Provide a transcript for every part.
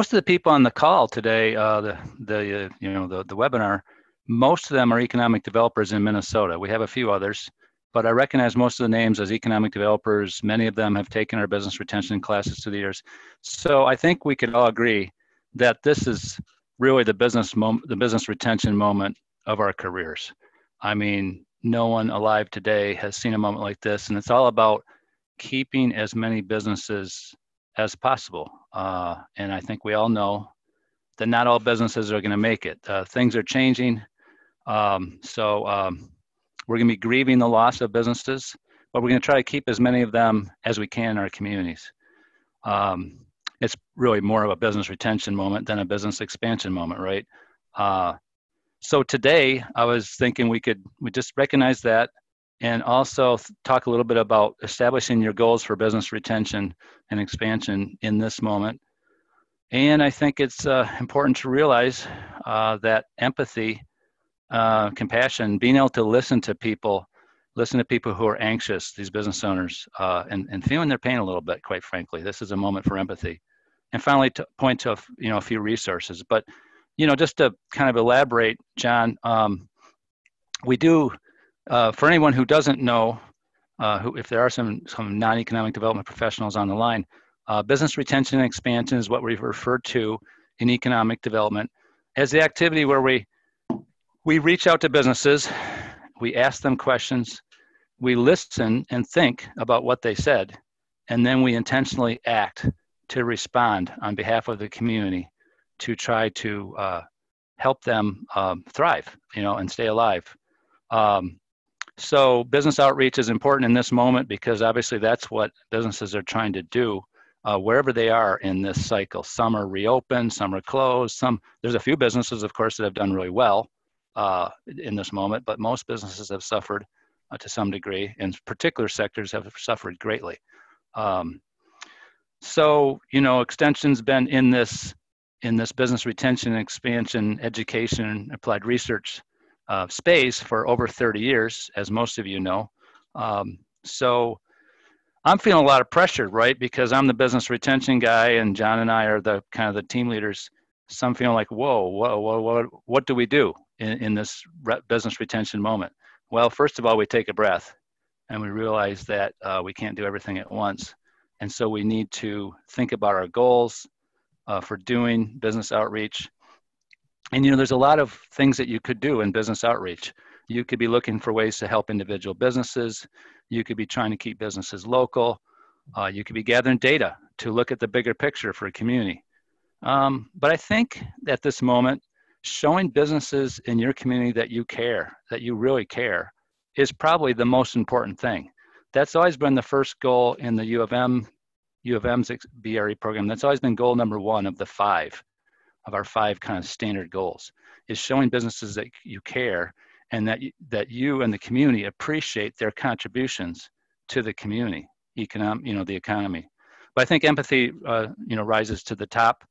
most of the people on the call today, uh, the the uh, you know the the webinar, most of them are economic developers in Minnesota. We have a few others, but I recognize most of the names as economic developers. Many of them have taken our business retention classes through the years. So I think we could all agree that this is really the business moment, the business retention moment of our careers. I mean, no one alive today has seen a moment like this, and it's all about keeping as many businesses as possible. Uh, and I think we all know that not all businesses are going to make it. Uh, things are changing. Um, so um, we're going to be grieving the loss of businesses, but we're going to try to keep as many of them as we can in our communities. Um, it's really more of a business retention moment than a business expansion moment, right? Uh, so today, I was thinking we could we just recognize that, and also talk a little bit about establishing your goals for business retention and expansion in this moment. And I think it's uh, important to realize uh, that empathy uh, compassion, being able to listen to people, listen to people who are anxious, these business owners, uh, and, and feeling their pain a little bit, quite frankly. This is a moment for empathy. And finally, to point to you know a few resources. But you know, just to kind of elaborate, John, um, we do uh, for anyone who doesn't know, uh, who if there are some some non-economic development professionals on the line, uh, business retention and expansion is what we refer to in economic development as the activity where we we reach out to businesses, we ask them questions, we listen and think about what they said, and then we intentionally act to respond on behalf of the community to try to uh, help them um, thrive, you know, and stay alive. Um, so business outreach is important in this moment because obviously that's what businesses are trying to do uh, wherever they are in this cycle. Some are reopened, some are closed. Some there's a few businesses, of course, that have done really well uh, in this moment, but most businesses have suffered uh, to some degree, and particular sectors have suffered greatly. Um, so, you know, extension's been in this in this business retention, expansion, education, applied research uh, space for over 30 years, as most of you know. Um, so, I'm feeling a lot of pressure, right? Because I'm the business retention guy, and John and I are the kind of the team leaders. Some feeling like, whoa, whoa, whoa, what, what do we do? in, in this re- business retention moment? Well, first of all, we take a breath and we realize that uh, we can't do everything at once. And so we need to think about our goals uh, for doing business outreach. And you know, there's a lot of things that you could do in business outreach. You could be looking for ways to help individual businesses. You could be trying to keep businesses local. Uh, you could be gathering data to look at the bigger picture for a community. Um, but I think at this moment, showing businesses in your community that you care, that you really care, is probably the most important thing. That's always been the first goal in the U of M, U of M's BRE program. That's always been goal number one of the five, of our five kind of standard goals, is showing businesses that you care and that you, that you and the community appreciate their contributions to the community, economic, you know, the economy. But I think empathy, uh, you know, rises to the top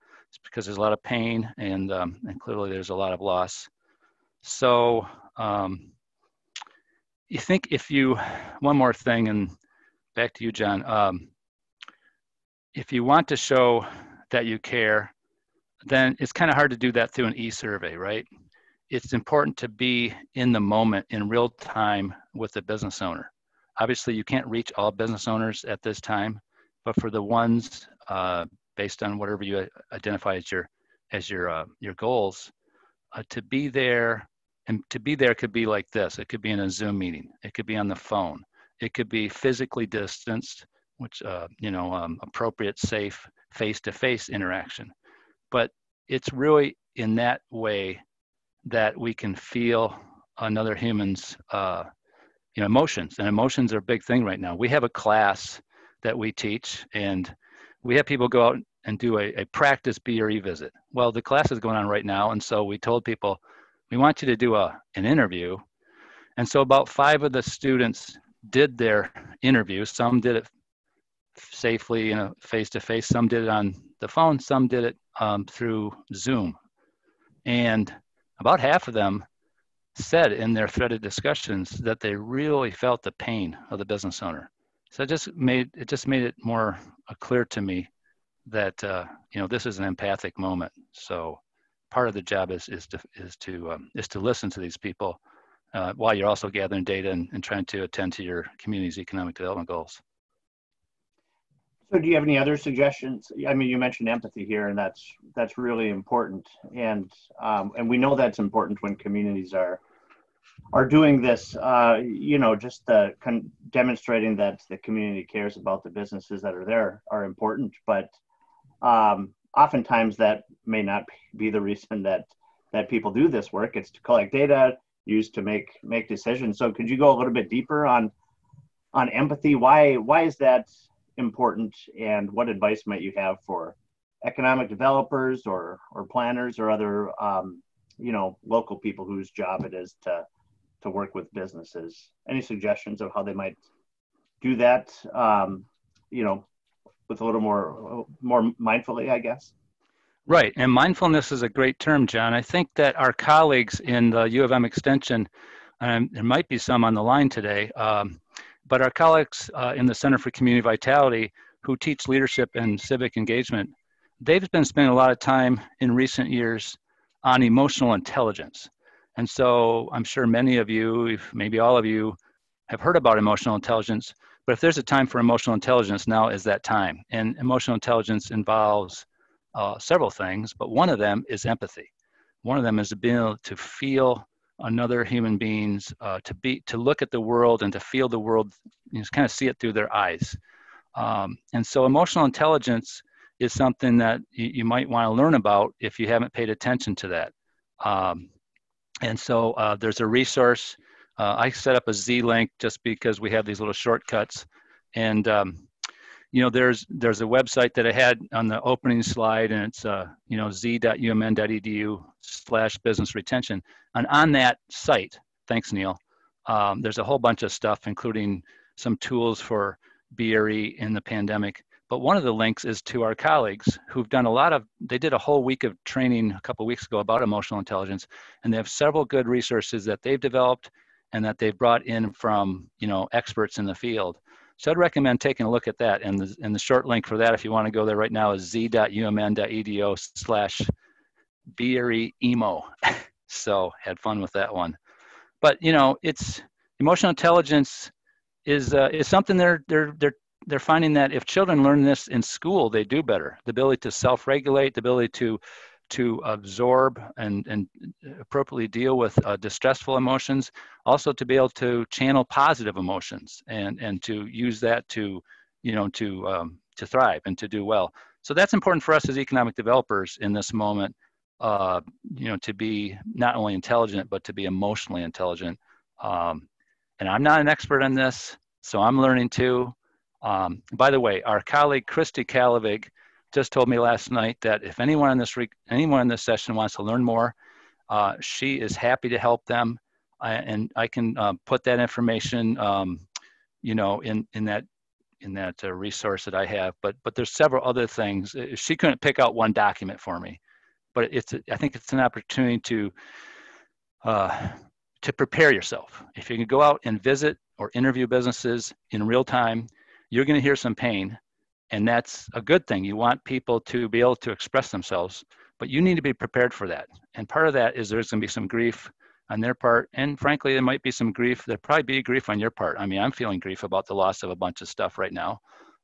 because there's a lot of pain and, um, and clearly there's a lot of loss. So um, you think if you, one more thing, and back to you, John. Um, if you want to show that you care, then it's kind of hard to do that through an e-survey, right? It's important to be in the moment in real time with the business owner. Obviously, you can't reach all business owners at this time, but for the ones uh, based on whatever you identify as your as your uh, your goals uh, to be there and to be there could be like this it could be in a zoom meeting it could be on the phone it could be physically distanced which uh, you know um, appropriate safe face-to-face interaction but it's really in that way that we can feel another human's uh, you know emotions and emotions are a big thing right now we have a class that we teach and we have people go out and do a, a practice BRE visit. Well, the class is going on right now, and so we told people, we want you to do a, an interview. And so about five of the students did their interview. Some did it safely, you know, face to face. Some did it on the phone. Some did it um, through Zoom. And about half of them said in their threaded discussions that they really felt the pain of the business owner. So it just made it just made it more uh, clear to me that uh, you know this is an empathic moment. So part of the job is is to is to um, is to listen to these people uh, while you're also gathering data and, and trying to attend to your community's economic development goals. So, do you have any other suggestions? I mean, you mentioned empathy here, and that's that's really important, and um, and we know that's important when communities are are doing this. Uh, you know, just uh, con- demonstrating that the community cares about the businesses that are there are important, but um, oftentimes that may not be the reason that that people do this work. It's to collect data, used to make make decisions. So, could you go a little bit deeper on on empathy? Why why is that? Important and what advice might you have for economic developers or or planners or other um, you know local people whose job it is to to work with businesses? Any suggestions of how they might do that um, you know with a little more more mindfully i guess? Right. And mindfulness is a great term john. I think that our colleagues in the u of m extension and there might be some on the line today um, but our colleagues uh, in the Center for Community Vitality who teach leadership and civic engagement, they've been spending a lot of time in recent years on emotional intelligence. And so I'm sure many of you, if maybe all of you, have heard about emotional intelligence. But if there's a time for emotional intelligence, now is that time. And emotional intelligence involves uh, several things, but one of them is empathy. One of them is being able to feel another human beings uh, to be to look at the world and to feel the world you know, kind of see it through their eyes. Um, and so emotional intelligence is something that you, you might want to learn about if you haven't paid attention to that. Um, and so uh, there's a resource uh, i set up a z link just because we have these little shortcuts. And um, you know, there's there's a website that I had on the opening slide, and it's uh, you know z.umn.edu slash business retention. And on that site, thanks Neil, um, there's a whole bunch of stuff, including some tools for BRE in the pandemic. But one of the links is to our colleagues who've done a lot of, they did a whole week of training a couple weeks ago about emotional intelligence, and they have several good resources that they've developed and that they've brought in from, you know, experts in the field. So I'd recommend taking a look at that. And the, and the short link for that, if you want to go there right now, is z.umn.edu slash emo. so had fun with that one. But you know, it's emotional intelligence is uh, is something they're they're they're they're finding that if children learn this in school, they do better. The ability to self-regulate, the ability to to absorb and, and appropriately deal with uh, distressful emotions, also to be able to channel positive emotions and, and to use that to, you know, to, um, to thrive and to do well. So that's important for us as economic developers in this moment, uh, you know, to be not only intelligent, but to be emotionally intelligent. Um, and I'm not an expert on this, so I'm learning too. Um, by the way, our colleague Christy Kalavig just told me last night that if anyone in this re- anyone in this session wants to learn more, uh, she is happy to help them, I, and I can uh, put that information, um, you know, in in that in that uh, resource that I have. But but there's several other things. She couldn't pick out one document for me, but it's I think it's an opportunity to uh, to prepare yourself. If you can go out and visit or interview businesses in real time, you're going to hear some pain and that's a good thing. You want people to be able to express themselves, but you need to be prepared for that. And part of that is there's going to be some grief on their part, and frankly, there might be some grief. There'll probably be grief on your part. I mean, I'm feeling grief about the loss of a bunch of stuff right now.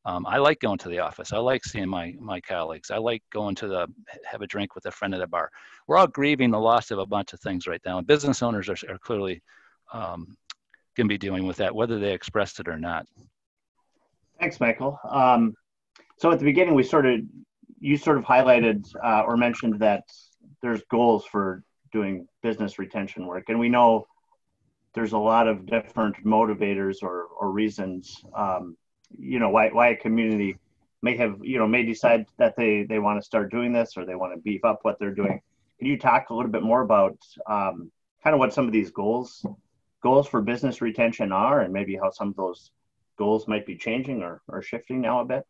Um, I like going to the office. I like seeing my my colleagues. I like going to the have a drink with a friend at a bar. We're all grieving the loss of a bunch of things right now. And business owners are, are clearly um, going to be dealing with that, whether they expressed it or not. Thanks, Michael. Um, so at the beginning, we sort of you sort of highlighted uh, or mentioned that there's goals for doing business retention work, and we know there's a lot of different motivators or or reasons. Um, you know why why a community may have you know may decide that they they want to start doing this or they want to beef up what they're doing. Can you talk a little bit more about um, kind of what some of these goals goals for business retention are, and maybe how some of those goals might be changing or, or shifting now a bit?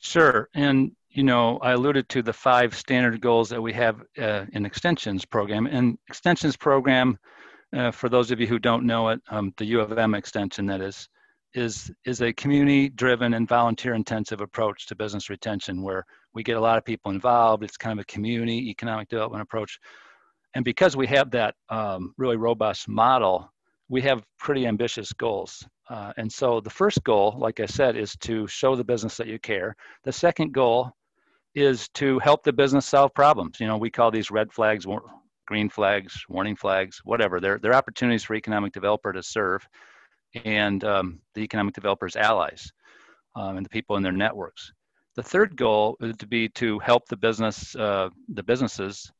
Sure. And, you know, I alluded to the five standard goals that we have uh, in extensions program. And extensions program, uh, for those of you who don't know it, um, the U of M extension that is, is is a community driven and volunteer intensive approach to business retention where we get a lot of people involved. It's kind of a community economic development approach. And because we have that um, really robust model we have pretty ambitious goals. Uh, and so the first goal like i said is to show the business that you care. The second goal is to help the business solve problems. You know we call these red flags green flags warning flags whatever. They're, they're opportunities for economic developer to serve and um, the economic developers' allies um, and the people in their networks. The third goal to be to help the business, uh, the businesses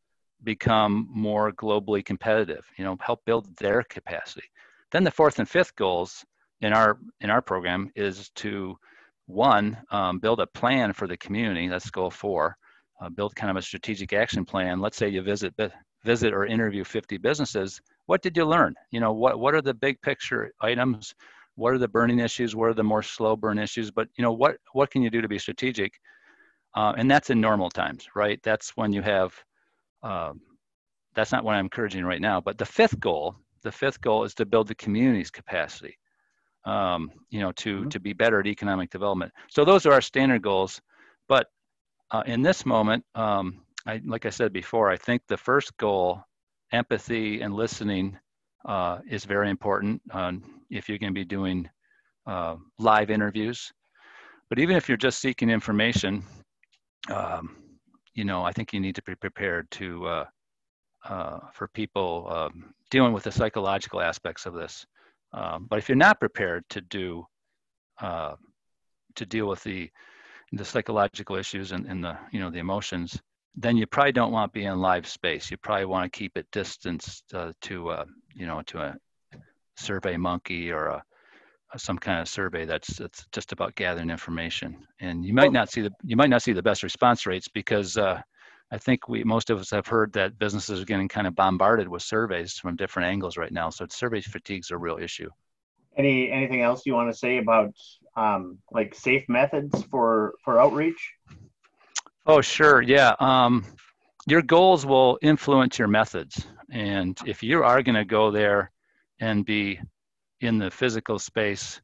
become more globally competitive. You know, help build their capacity. Then the fourth and fifth goals in our in our program is to one um, build a plan for the community. That's goal four. Uh, build kind of a strategic action plan. Let's say you visit visit or interview 50 businesses what did you learn? You know, what, what are the big picture items? What are the burning issues? What are the more slow burn issues? But, you know, what, what can you do to be strategic? Uh, and that's in normal times, right? That's when you have, um, that's not what I'm encouraging right now. But the fifth goal, the fifth goal is to build the community's capacity, um, you know, to, mm-hmm. to be better at economic development. So those are our standard goals. But uh, in this moment, um, I, like I said before, I think the first goal empathy and listening uh, is very important um, if you're going to be doing uh, live interviews. But even if you're just seeking information, um, you know, I think you need to be prepared to uh, uh for people um, dealing with the psychological aspects of this. Um, but if you're not prepared to do uh, to deal with the the psychological issues and, and the you know the emotions, then you probably don't want to be in live space. You probably want to keep it distanced uh, to, uh, you know, to a survey monkey or a, some kind of survey that's that's just about gathering information. And you might not see the you might not see the best response rates because uh, I think we most of us have heard that businesses are getting kind of bombarded with surveys from different angles right now. So survey fatigue is a real issue. Any anything else you want to say about um, like safe methods for for outreach? Oh, sure. Yeah. Um, your goals will influence your methods. And if you are going to go there and be in the physical space,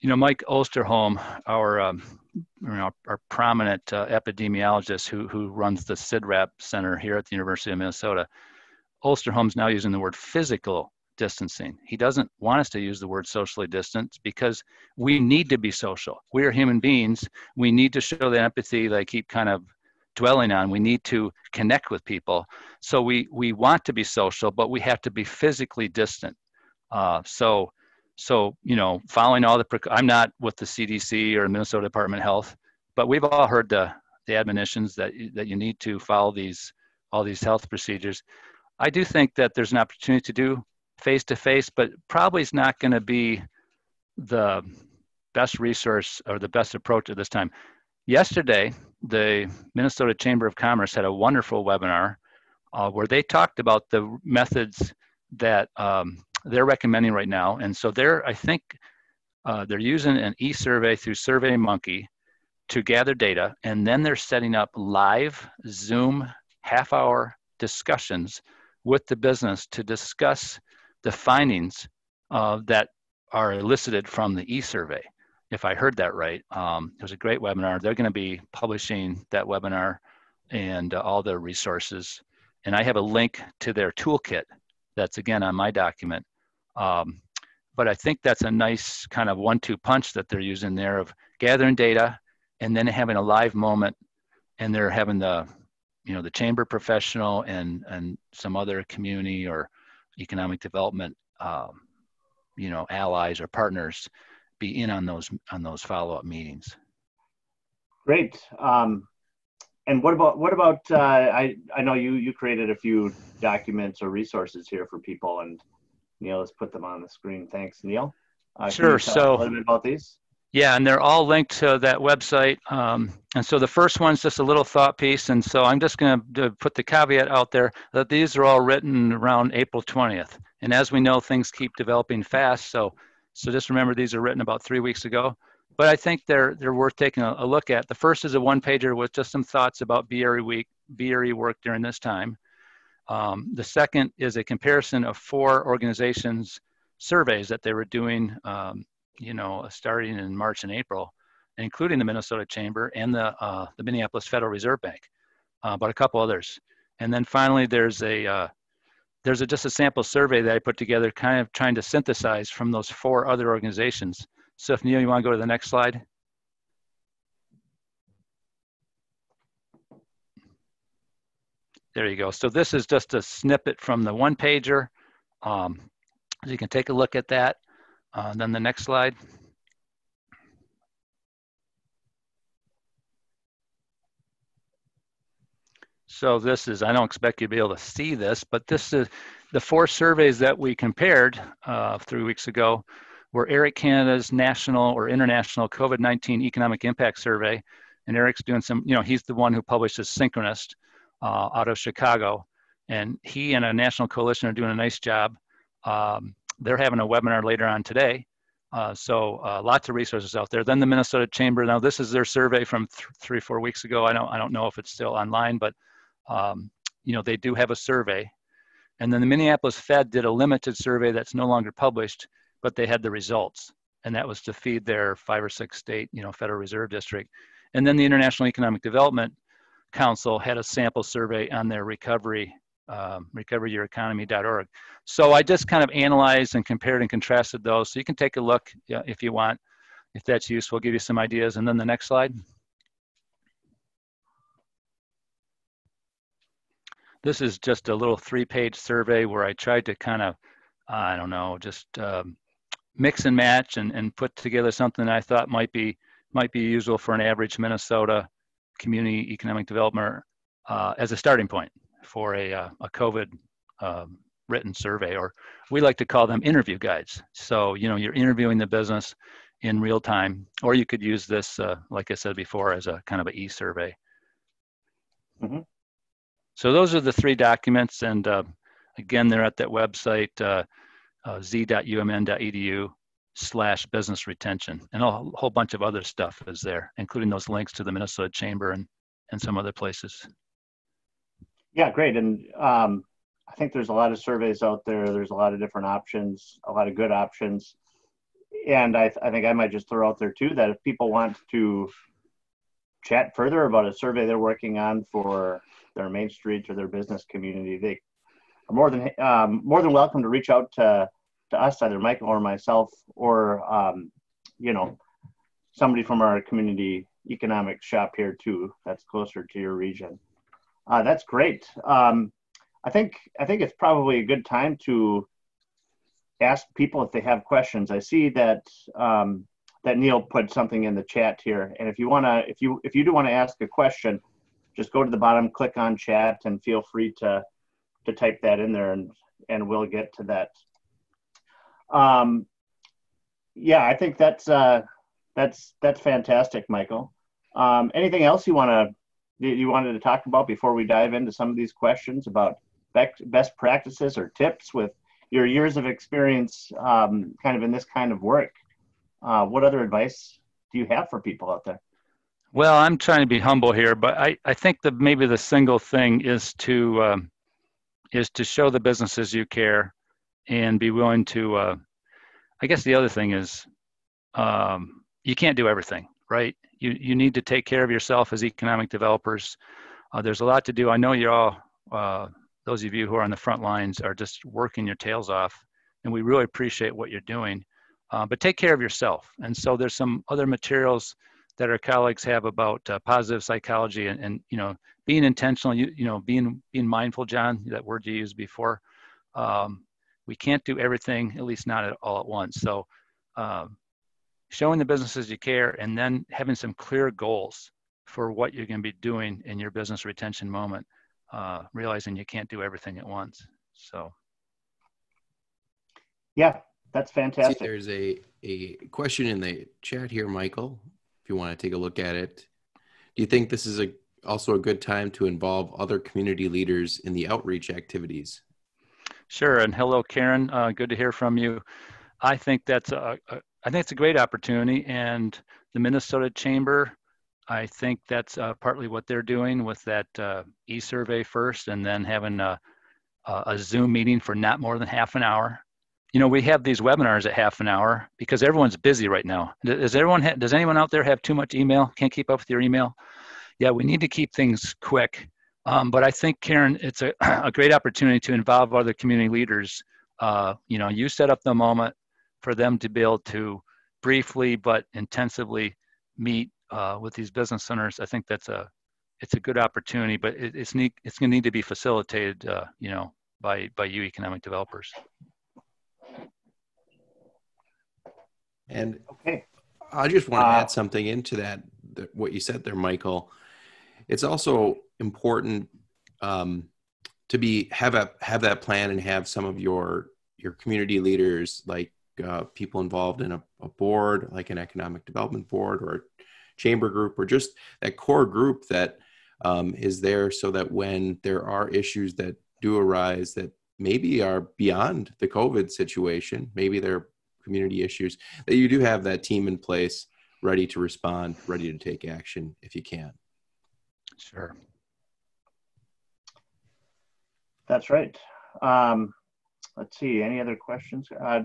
you know, Mike Osterholm, our, um, you know, our prominent uh, epidemiologist who, who runs the CIDRAP Center here at the University of Minnesota, Osterholm's now using the word physical distancing. He doesn't want us to use the word socially distant because we need to be social. We are human beings. We need to show the empathy that I keep kind of dwelling on. We need to connect with people. So we we want to be social, but we have to be physically distant. Uh, so so you know, following all the I'm not with the CDC or Minnesota Department of Health, but we've all heard the the admonitions that that you need to follow these all these health procedures. I do think that there's an opportunity to do face to face, but probably is not going to be the best resource or the best approach at this time. Yesterday, the Minnesota Chamber of Commerce had a wonderful webinar uh, where they talked about the methods that um, they're recommending right now. And so they're, I think, uh, they're using an e-survey through SurveyMonkey to gather data, and then they're setting up live Zoom half-hour discussions with the business to discuss the findings uh, that are elicited from the e-survey. If I heard that right, um, it was a great webinar. They're going to be publishing that webinar and uh, all the resources. And I have a link to their toolkit that's again on my document. Um, but I think that's a nice kind of one-two punch that they're using there of gathering data and then having a live moment and they're having the you know the chamber professional and and some other community or economic development, um, you know, allies or partners be in on those on those follow up meetings. Great. Um, and what about what about? Uh, I I know you you created a few documents or resources here for people, and Neil has put them on the screen. Thanks, Neil. Uh, sure. so a little bit about these. Yeah, and they're all linked to that website. Um, and so the first one's just a little thought piece. And so I'm just going to put the caveat out there that these are all written around April 20th. And as we know, things keep developing fast. So, so just remember these are written about three weeks ago. But I think they're they're worth taking a, a look at. The first is a one pager with just some thoughts about BRE week, BRE work during this time. Um, the second is a comparison of four organizations surveys that they were doing um, you know, starting in March and April, including the Minnesota Chamber and the, uh, the Minneapolis Federal Reserve Bank, uh, but a couple others. And then finally, there's a, uh, there's a, just a sample survey that I put together, kind of trying to synthesize from those four other organizations. So if Neil, you want to go to the next slide? There you go. So this is just a snippet from the one pager. Um, so you can take a look at that. Uh, then the next slide. So this is, I don't expect you to be able to see this, but this is the four surveys that we compared uh, three weeks ago were Eric Canada's national or international COVID-19 economic impact survey. And Eric's doing some, you know, he's the one who publishes Synchronist uh, out of Chicago. And he and a national coalition are doing a nice job. Um, they're having a webinar later on today. Uh, so uh, lots of resources out there. Then the Minnesota Chamber. Now this is their survey from th three, four weeks ago. I don't, I don't know if it's still online, but um, you know they do have a survey. And then the Minneapolis Fed did a limited survey that's no longer published, but they had the results, and that was to feed their five or six state, you know, Federal Reserve District. And then the International Economic Development Council had a sample survey on their recovery, um, recoveryyoureconomy.org. So I just kind of analyzed and compared and contrasted those. So you can take a look if you want, if that's useful, I'll give you some ideas. And then the next slide. This is just a little three-page survey where I tried to kind of, I don't know, just um, mix and match and, and put together something I thought might be might be useful for an average Minnesota community economic developer uh, as a starting point for a, uh, a COVID um, written survey, or we like to call them interview guides. So, you know, you're interviewing the business in real time, or you could use this, uh, like I said before, as a kind of an e-survey. Mm-hmm. So those are the three documents, and uh, again, they're at that website, uh, uh z.umn.edu slash business retention and a whole bunch of other stuff is there including those links to the minnesota chamber and and some other places yeah great and um, i think there's a lot of surveys out there there's a lot of different options a lot of good options and i, I think i might just throw out there too that if people want to chat further about a survey they're working on for their main street or their business community they are more than um, more than welcome to reach out to to us, either Mike or myself, or um, you know, somebody from our community economic shop here too. That's closer to your region. Uh, that's great. Um, I think I think it's probably a good time to ask people if they have questions. I see that um, that Neil put something in the chat here, and if you wanna, if you if you do want to ask a question, just go to the bottom, click on chat, and feel free to to type that in there, and and we'll get to that um, yeah, I think that's uh, that's that's fantastic, Michael. Um, anything else you want to you wanted to talk about before we dive into some of these questions about best practices or tips with your years of experience, um, kind of in this kind of work? Uh, what other advice do you have for people out there? Well, I'm trying to be humble here, but I, I think that maybe the single thing is to um, is to show the businesses you care and be willing to uh, i guess the other thing is um, you can't do everything right you you need to take care of yourself as economic developers. Uh, there's a lot to do. I know you're all uh, those of you who are on the front lines are just working your tails off and we really appreciate what you're doing. Uh, but take care of yourself. And so there's some other materials that our colleagues have about uh, positive psychology and, and you know being intentional you, you know being being mindful john that word you used before. Um, we can't do everything, at least not at, all at once. So um, showing the businesses you care and then having some clear goals for what you're going to be doing in your business retention moment, uh, realizing you can't do everything at once. So. Yeah, that's fantastic. See, there's a, a question in the chat here, Michael, if you want to take a look at it. Do you think this is a, also a good time to involve other community leaders in the outreach activities? Sure, and hello, Karen. Uh, good to hear from you. I think that's a, a, I think it's a great opportunity, and the Minnesota Chamber, I think that's uh, partly what they're doing with that uh, e-survey first, and then having a, a Zoom meeting for not more than half an hour you know, we have these webinars at half an hour because everyone's busy right now. Does everyone ha- does anyone out there have too much email? Can't keep up with your email? Yeah, we need to keep things quick. Um, but I think Karen, it's a, a great opportunity to involve other community leaders. Uh, you know, you set up the moment for them to be able to briefly but intensively meet uh, with these business owners. I think that's a it's a good opportunity, but it, it's need, it's going to need to be facilitated, uh, you know, by by you economic developers. And Okay. I just want to Uh, add something into that, that, what you said there, Michael. It's also important um, to be have a have that plan and have some of your your community leaders, like uh, people involved in a, a board, like an economic development board or a chamber group, or just that core group that um, is there, so that when there are issues that do arise that maybe are beyond the COVID situation, maybe they're community issues, that you do have that team in place ready to respond, ready to take action if you can. Sure. That's right. Um, let's see. Any other questions? Uh,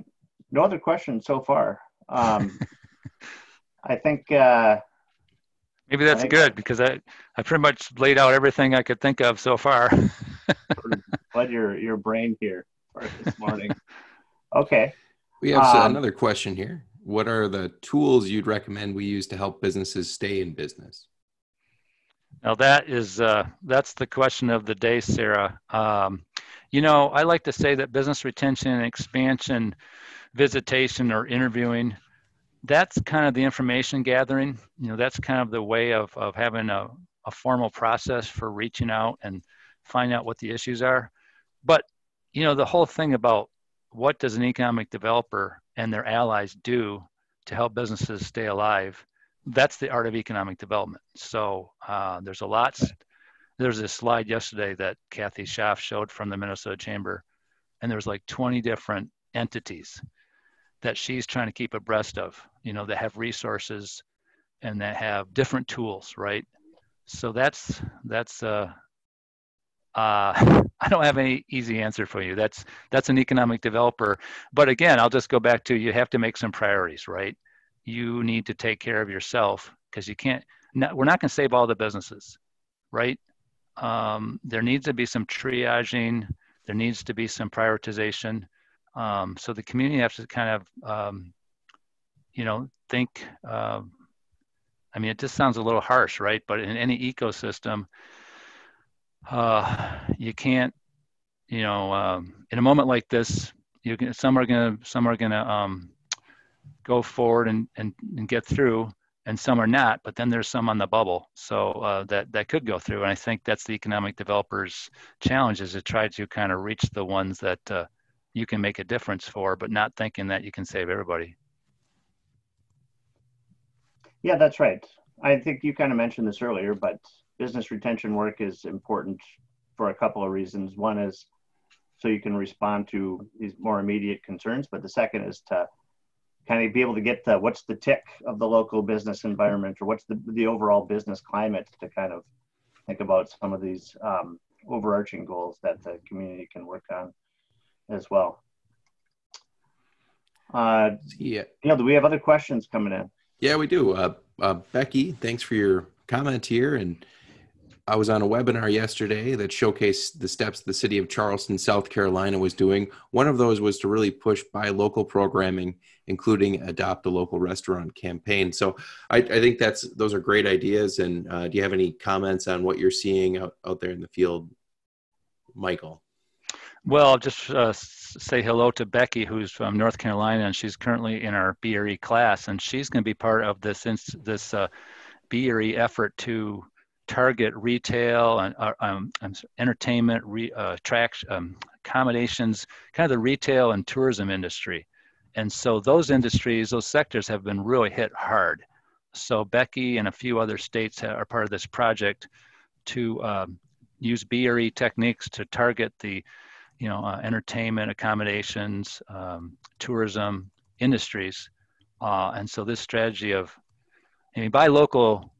no other questions so far. Um, I think. Uh, Maybe that's think- good because I I pretty much laid out everything I could think of so far. Let your your brain here for this morning. Okay. We have Um, another question here. What are the tools you'd recommend we use to help businesses stay in business? Now that is uh, that's the question of the day, Sarah. Um, you know, I like to say that business retention and expansion, visitation or interviewing, that's kind of the information gathering. You know, that's kind of the way of of having a, a formal process for reaching out and find out what the issues are. But you know, the whole thing about what does an economic developer and their allies do to help businesses stay alive that's the art of economic development. So uh, there's a lot. There's a slide yesterday that Kathy Schaff showed from the Minnesota Chamber, and there's like 20 different entities that she's trying to keep abreast of. You know, that have resources and that have different tools, right? So that's that's. Uh, uh, I don't have any easy answer for you. That's that's an economic developer. But again, I'll just go back to you have to make some priorities, right? You need to take care of yourself because you can't not, we're not going to save all the businesses right? Um, there needs to be some triaging there needs to be some prioritization. Um, so the community has to kind of um, you know think um, i mean it just sounds a little harsh right? But in any ecosystem uh, you can't you know um, in a moment like this you can some are going to some are going to um, go forward and, and, and get through and some are not but then there's some on the bubble so uh, that that could go through and i think that's the economic developers challenge is to try to kind of reach the ones that uh, you can make a difference for but not thinking that you can save everybody Yeah, that's right. I think you kind of mentioned this earlier, but business retention work is important for a couple of reasons. One is so you can respond to these more immediate concerns, but the second is to kind of be able to get the what's the tick of the local business environment or what's the, the overall business climate to kind of think about some of these um, overarching goals that the community can work on as well. Uh, Yeah, you know, do we have other questions coming in? yeah, we do. Uh, uh, Becky, thanks for your comment here. And I was on a webinar yesterday that showcased the steps the city of Charleston, South Carolina was doing. One of those was to really push buy local programming, including adopt a local restaurant campaign. So I, I think that's those are great ideas. And uh, do you have any comments on what you're seeing out, out there in the field, Michael? well I'll just uh, say hello to becky who's from north carolina and she's currently in our BRE class and she's going to be part of this this uh, BRE effort to target retail and uh, um, entertainment, re, uh, um, accommodations, kind of the retail and tourism industry. And so those industries, those sectors have been really hit hard. So Becky and a few other states are part of this project to um, use BRE techniques to target the, you know, uh, entertainment, accommodations, um, tourism industries. Uh, and so this strategy of, I mean, buy local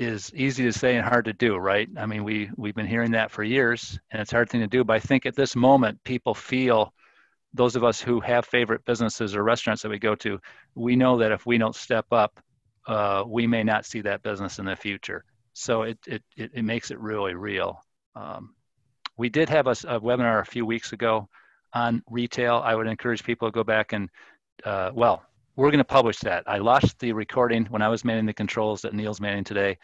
is easy to say and hard to do, right? I mean, we we've been hearing that for years, and it's a hard thing to do. But I think at this moment, people feel those of us who have favorite businesses or restaurants that we go to, we know that if we don't step up, uh, we may not see that business in the future. So it, it, it, it makes it really real. Um, we did have a, a, webinar a few weeks ago on retail. I would encourage people to go back and, uh, well, we're going to publish that. I lost the recording when I was manning the controls that Neil's manning today,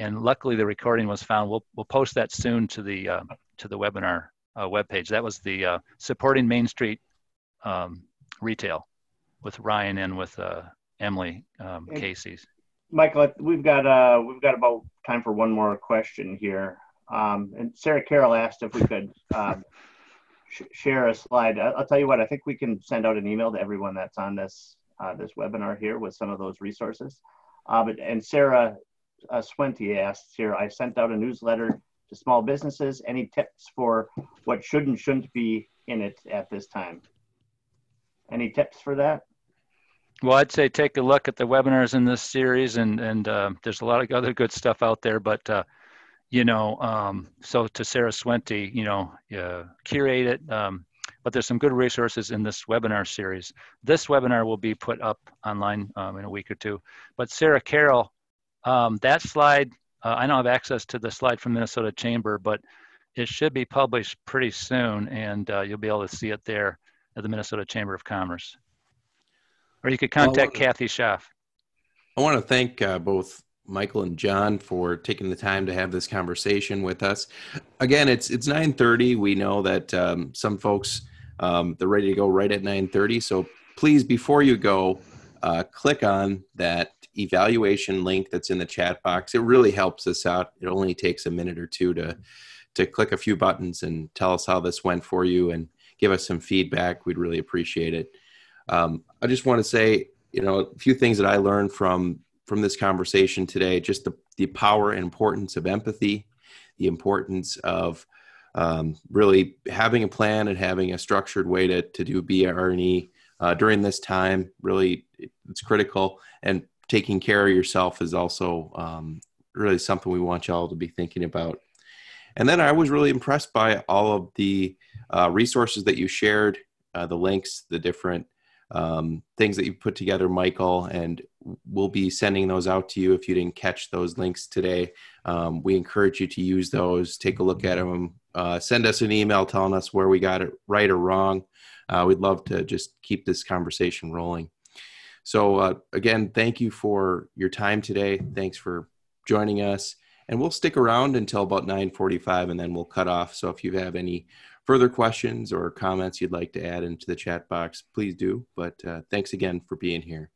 and luckily the recording was found. We'll we'll post that soon to the uh, to the webinar uh, webpage. That was the uh, supporting Main Street um, retail with Ryan and with uh, Emily um, Casey's. Michael, we've got uh, we've got about time for one more question here. Um, and Sarah Carroll asked if we could um, sh- share a slide. I'll tell you what. I think we can send out an email to everyone that's on this uh, this webinar here with some of those resources. Uh, but and Sarah uh, asked here. I sent out a newsletter to small businesses. Any tips for what should and shouldn't be in it at this time? Any tips for that? Well, I'd say take a look at the webinars in this series, and and uh, there's a lot of other good stuff out there. But uh, you know, um, so to Sarah Swente, you know, uh, curate it. Um, but there's some good resources in this webinar series. This webinar will be put up online um, in a week or two. But Sarah Carroll, um, that slide, uh, I don't have access to the slide from Minnesota Chamber, but it should be published pretty soon, and uh, you'll be able to see it there at the Minnesota Chamber of Commerce. Or you could contact well, Kathy Schaff. I want to thank uh, both Michael and John for taking the time to have this conversation with us. Again, it's it's 9:30. We know that um, some folks um, they're ready to go right at 9:30. So please, before you go, uh, click on that evaluation link that's in the chat box. It really helps us out. It only takes a minute or two to to click a few buttons and tell us how this went for you and give us some feedback. We'd really appreciate it. Um, I just want to say, you know, a few things that I learned from from this conversation today. Just the the power and importance of empathy, the importance of um, really having a plan and having a structured way to to do BRE uh, during this time. Really, it's critical. And taking care of yourself is also um, really something we want y'all to be thinking about. And then I was really impressed by all of the uh, resources that you shared, uh, the links, the different um, things that you put together, Michael, and we'll be sending those out to you if you didn't catch those links today. Um, we encourage you to use those, take a look at them, uh, send us an email telling us where we got it right or wrong. Uh, we'd love to just keep this conversation rolling. So, uh, again, thank you for your time today. Thanks for joining us. And we'll stick around until about 9:45, and then we'll cut off. So, if you have any further questions or comments you'd like to add into the chat box, please do. But uh, thanks again for being here.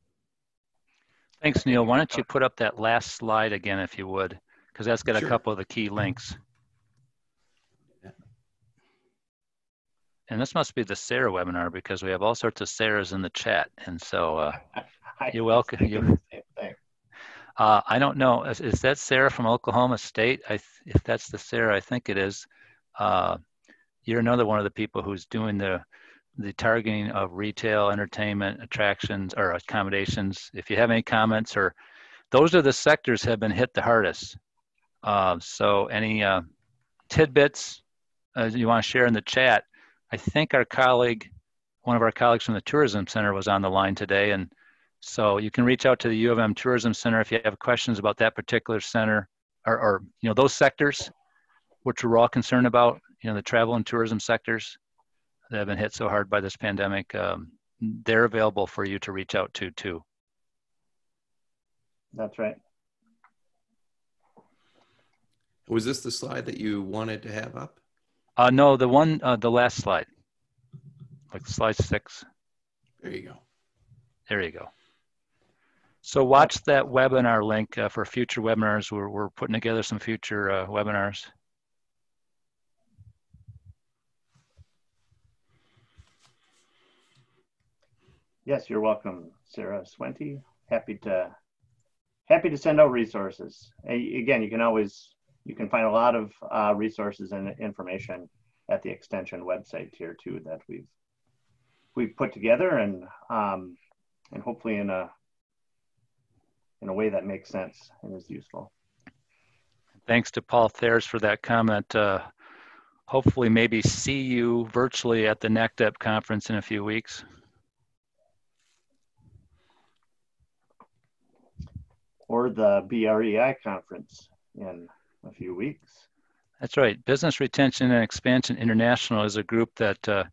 Thanks, Neil. Why don't you put up that last slide again, if you would, because that's got sure. a couple of the key links. And this must be the Sarah webinar because we have all sorts of Sarahs in the chat. And so uh, you're welcome. You, uh, I don't know. Is, is, that Sarah from Oklahoma State? I, if that's the Sarah, I think it is. Uh, you're another one of the people who's doing the the targeting of retail, entertainment, attractions, or accommodations. If you have any comments, or those are the sectors have been hit the hardest. Uh, so any uh, tidbits uh, you want to share in the chat? I think our colleague, one of our colleagues from the Tourism Center, was on the line today, and so you can reach out to the U of M Tourism Center if you have questions about that particular center or, or you know those sectors, which we're all concerned about you know, the travel and tourism sectors that have been hit so hard by this pandemic, um, they're available for you to reach out to too. That's right. Was this the slide that you wanted to have up? Uh, no, the one, uh, the last slide, like slide six. There you go. There you go. So watch that webinar link uh, for future webinars. We're, we're putting together some future uh, webinars. Yes, you're welcome, Sarah Swente. Happy to happy to send out resources. Again, you can always you can find a lot of uh, resources and information at the extension website here too that we've we've put together and um, and hopefully in a in a way that makes sense and is useful. Thanks to Paul Thayers for that comment. Uh, hopefully maybe see you virtually at the NACDEP conference in a few weeks. Or the BREI conference in a few weeks. That's right. Business Retention and Expansion International is a group that uh,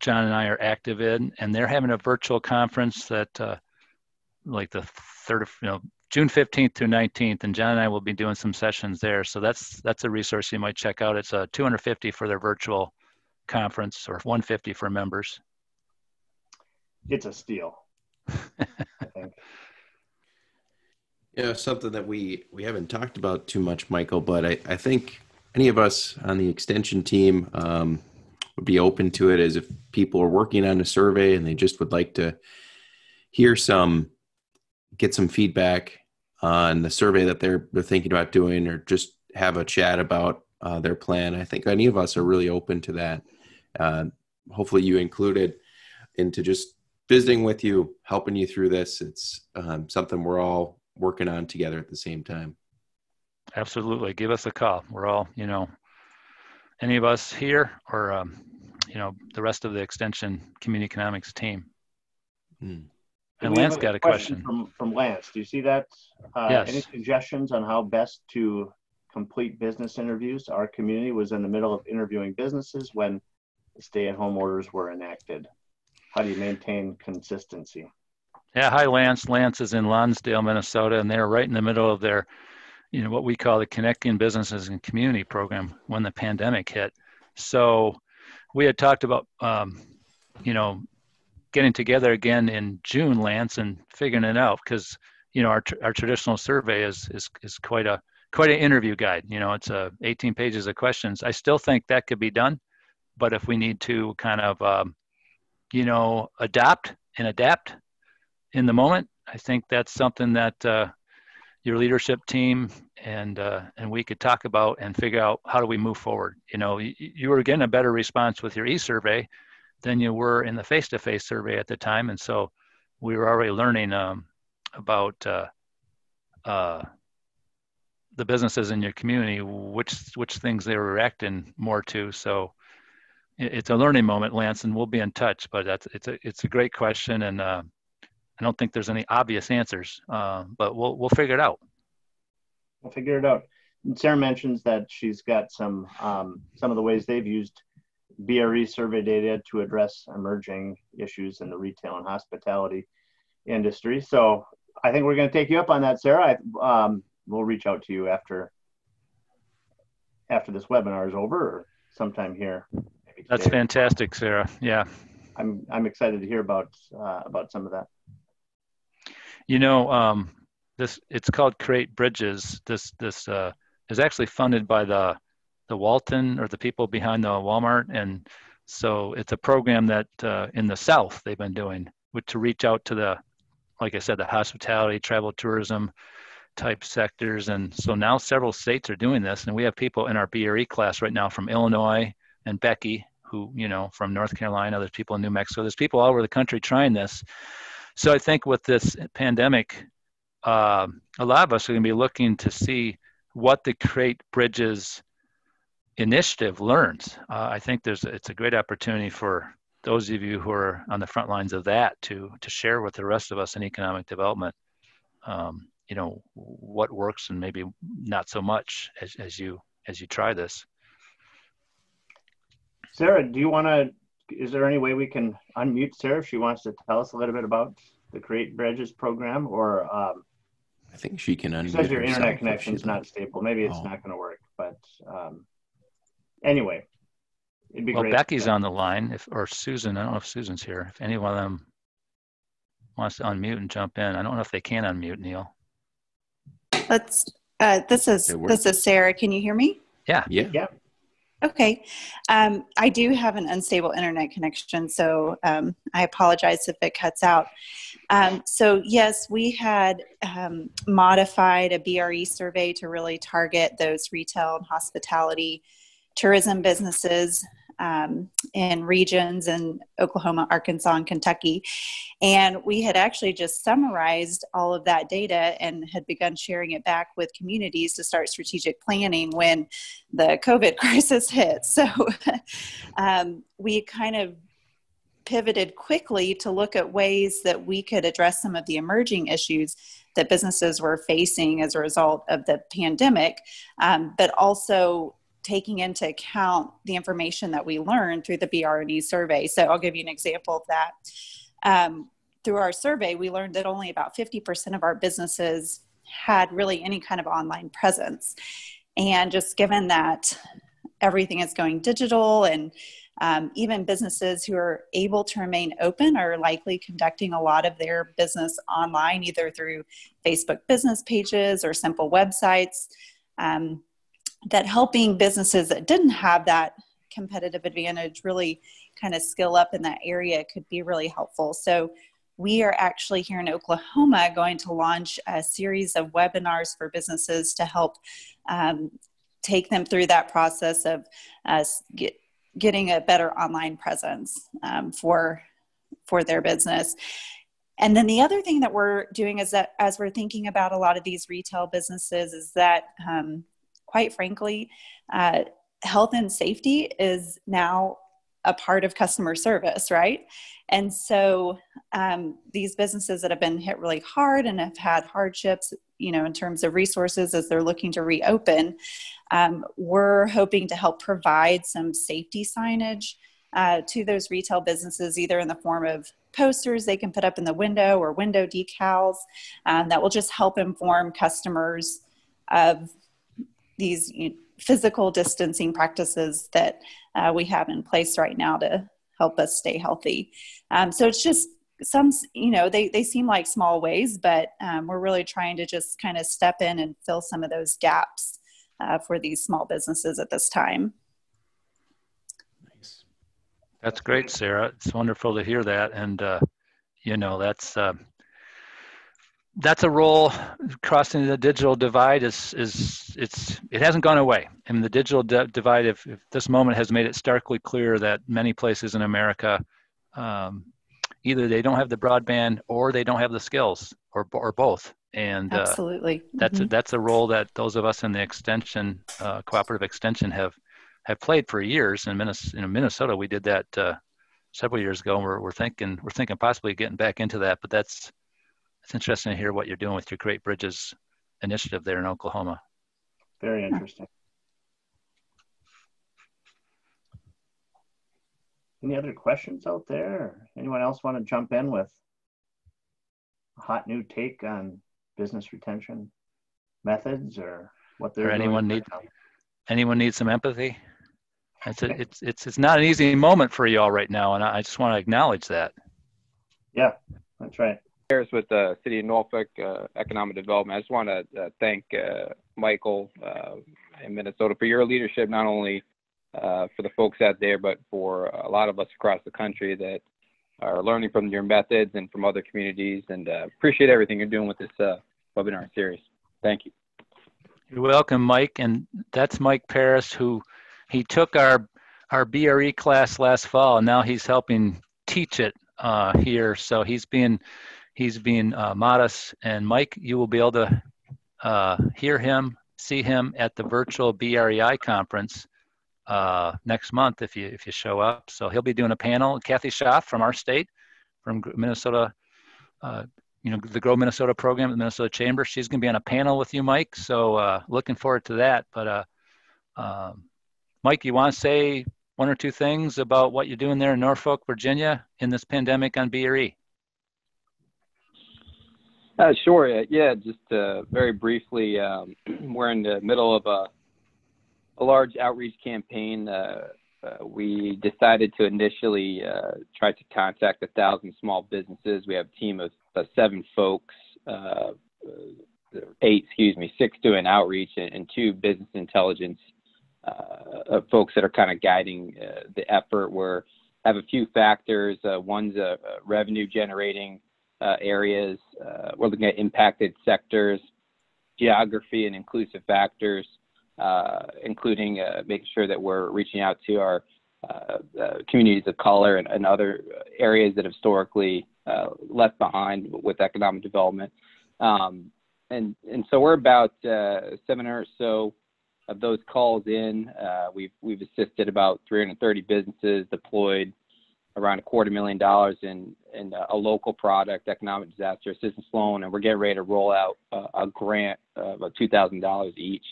John and I are active in, and they're having a virtual conference that, uh, like the third, of you know, June 15th through 19th, and John and I will be doing some sessions there. So that's that's a resource you might check out. It's a uh, 250 for their virtual conference, or 150 for members. It's a steal. I think. Yeah, something that we we haven't talked about too much, Michael, but I, I think any of us on the extension team um, would be open to it as if people are working on a survey and they just would like to hear some get some feedback on the survey that they're they're thinking about doing, or just have a chat about uh, their plan. I think any of us are really open to that. Uh, hopefully, you included into just visiting with you, helping you through this. It's um, something we're all working on together at the same time. Absolutely, give us a call. We're all, you know, any of us here, or um, you know, the rest of the extension community economics team. Hmm. And Lance got a question, question, from from Lance. Do you see that? Uh, yes. Any suggestions on how best to complete business interviews? Our community was in the middle of interviewing businesses when stay-at-home orders were enacted. How do you maintain consistency? Yeah, hi Lance. Lance is in Lonsdale, Minnesota, and they're right in the middle of their, you know, what we call the Connecting Businesses and Community program when the pandemic hit. So we had talked about, um, you know, getting together again in June, Lance, and figuring it out because you know our our traditional survey is is is quite a quite an interview guide. You know, it's a 18 pages of questions. I still think that could be done, but if we need to kind of um, you know adapt and adapt in the moment, I think that's something that uh, your leadership team and uh, and we could talk about and figure out how do we move forward. You know, you, you were getting a better response with your e-survey than you were in the face-to-face survey at the time, and so we were already learning um, about uh, uh, the businesses in your community, which which things they were reacting more to. So it's a learning moment, Lance, and we'll be in touch. But that's it's a it's a great question, and uh, I don't think there's any obvious answers, uh, but we'll we'll figure it out. We'll figure it out. And Sarah mentions that she's got some um, some of the ways they've used BRE survey data to address emerging issues in the retail and hospitality industry. So I think we're going to take you up on that, Sarah. I, um, we'll reach out to you after after this webinar is over, or sometime here. That's fantastic, Sarah. Yeah, I'm I'm excited to hear about uh, about some of that. You know, um, this it's called Create Bridges. This this uh, is actually funded by the the Walton or the people behind the Walmart. And so it's a program that uh, in the South they've been doing with, to reach out to the, like I said, the hospitality, travel, tourism type sectors. And so now several states are doing this. And we have people in our BRE class right now from Illinois and Becky, who, you know, from North Carolina, there's people in New Mexico, there's people all over the country trying this. So I think with this pandemic, uh, a lot of us are going to be looking to see what the Create Bridges initiative learns. Uh, I think there's it's a great opportunity for those of you who are on the front lines of that to to share with the rest of us in economic development. Um, you know what works and maybe not so much as, as you as you try this. Sarah, do you want to? Is there any way we can unmute Sarah if she wants to tell us a little bit about the Create Bridges program? Or um, I think she can unmute. Says your internet connection is not stable. Maybe it's oh. not going to work, but. Um, anyway, it'd be well, great. Becky's on the line, if or Susan. I don't know if Susan's here. If any one of them wants to unmute and jump in, I don't know if they can unmute Neil. Let's. Uh, this is this is Sarah. Can you hear me? Yeah. Yeah. Yeah. Okay. Um, I do have an unstable internet connection, so um, I apologize if it cuts out. Um, so, yes, we had um, modified a BRE survey to really target those retail and hospitality tourism businesses um, in regions in Oklahoma, Arkansas, and Kentucky. And we had actually just summarized all of that data and had begun sharing it back with communities to start strategic planning when the COVID crisis hit. So um, we kind of pivoted quickly to look at ways that we could address some of the emerging issues that businesses were facing as a result of the pandemic, um, but also taking into account the information that we learned through the BRE survey. So I'll give you an example of that. Um, through our survey, we learned that only about 50% of our businesses had really any kind of online presence. And just given that everything is going digital and um, even businesses who are able to remain open are likely conducting a lot of their business online, either through Facebook business pages or simple websites. Um, that helping businesses that didn't have that competitive advantage really kind of skill up in that area could be really helpful. So, we are actually here in Oklahoma going to launch a series of webinars for businesses to help um, take them through that process of uh, get, getting a better online presence um, for for their business. And then the other thing that we're doing is that as we're thinking about a lot of these retail businesses, is that um, quite frankly, uh, health and safety is now a part of customer service, right? And so um, these businesses that have been hit really hard and have had hardships, you know, in terms of resources as they're looking to reopen, um, we're hoping to help provide some safety signage uh, to those retail businesses, either in the form of posters they can put up in the window or window decals um, that will just help inform customers of these physical distancing practices that uh, we have in place right now to help us stay healthy. Um, so it's just some, you know, they, they seem like small ways, but um, we're really trying to just kind of step in and fill some of those gaps uh, for these small businesses at this time. Nice. That's great, Sarah. It's wonderful to hear that. And, uh, you know, that's, uh, that's a role crossing the digital divide is is it's it hasn't gone away. And the digital de- divide if, if, this moment has made it starkly clear that many places in america um, either they don't have the broadband or they don't have the skills or or both. And uh, absolutely. that's mm-hmm. a, that's a role that those of us in the extension uh, cooperative extension have have played for years. In minnesota, in minnesota we did that uh, several years ago and we're, we're thinking we're thinking possibly getting back into that but that's it's interesting to hear what you're doing with your Create Bridges initiative there in Oklahoma. Very interesting. Any other questions out there? Anyone else want to jump in with a hot new take on business retention methods or what they're or anyone need anyone need some empathy? It's, a, it's it's it's not an easy moment for you all right now, and I just want to acknowledge that. Yeah, that's right. Harris with the City of Norfolk uh, Economic Development. I just want to uh, thank uh, Michael uh, in Minnesota for your leadership, not only uh, for the folks out there, but for a lot of us across the country that are learning from your methods and from other communities. And uh, appreciate everything you're doing with this webinar series. Thank you. You're welcome, Mike. And that's Mike Paris, who he took our our BRE class last fall, and now he's helping teach it here. So he's being He's being uh, modest. And Mike, you will be able to uh, hear him, see him at the virtual BREI conference uh, next month if you if you show up. So he'll be doing a panel. Kathy Schaff from our state, from Minnesota, uh, you know, the Grow Minnesota program the Minnesota Chamber. She's going to be on a panel with you, Mike. So uh, looking forward to that. But uh, um, Mike, you want to say one or two things about what you're doing there in Norfolk, Virginia, in this pandemic on BRE? Uh, sure. Yeah, just uh, very briefly, um, we're in the middle of a, a large outreach campaign. Uh, uh we decided to initially uh, try to contact a thousand small businesses. We have a team of seven folks, uh, eight, excuse me, six doing outreach and, and two business intelligence folks that are kind of guiding the effort. We have a few factors. one's a, a revenue generating uh, areas. Uh, we're looking at impacted sectors, geography, and inclusive factors, uh, including making sure that we're reaching out to our uh, uh, communities of color and, and, other areas that have historically uh, left behind with economic development. Um, and and so we're about uh, seven or so of those calls in. Uh, we've we've assisted about 330 businesses, deployed around a quarter million dollars in in a local product, economic disaster assistance loan, and we're getting ready to roll out a, a grant of two thousand dollars each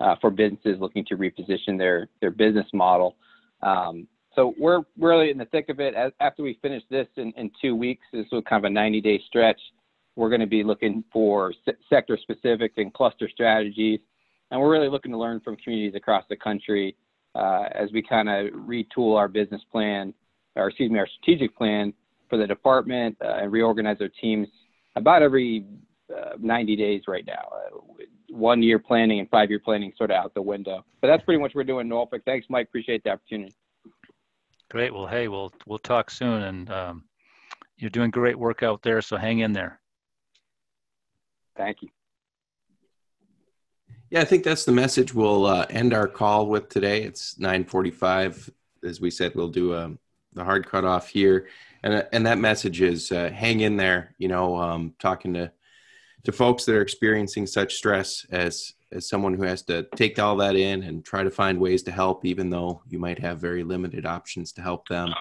uh, for businesses looking to reposition their their business model. Um, so we're really in the thick of it. As, after we finish this in, in two weeks, this is kind of a 90 day stretch. We're going to be looking for se- sector specific and cluster strategies. And we're really looking to learn from communities across the country uh, as we kind of retool our business plan, or excuse me, our strategic plan for the department uh, and reorganize our teams about every uh, 90 days right now. Uh, one year planning and five year planning sort of out the window. But that's pretty much what we're doing in Norfolk. Thanks, Mike. Appreciate the opportunity. Great. Well, hey, we'll we'll talk soon, and um, you're doing great work out there. So hang in there. Thank you. Yeah, I think that's the message we'll uh, end our call with today. It's 9:45. As we said, we'll do a, um, the hard cut off here, and and that message is uh, hang in there. You know, um, talking to to folks that are experiencing such stress as as someone who has to take all that in and try to find ways to help, even though you might have very limited options to help them.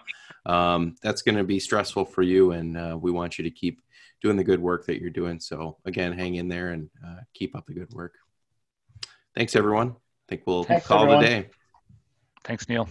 Um, that's going to be stressful for you, and uh, we want you to keep doing the good work that you're doing. So, again, hang in there and uh, keep up the good work. Thanks, everyone. I think we'll Thanks, call everyone. it a day. Thanks, Neil.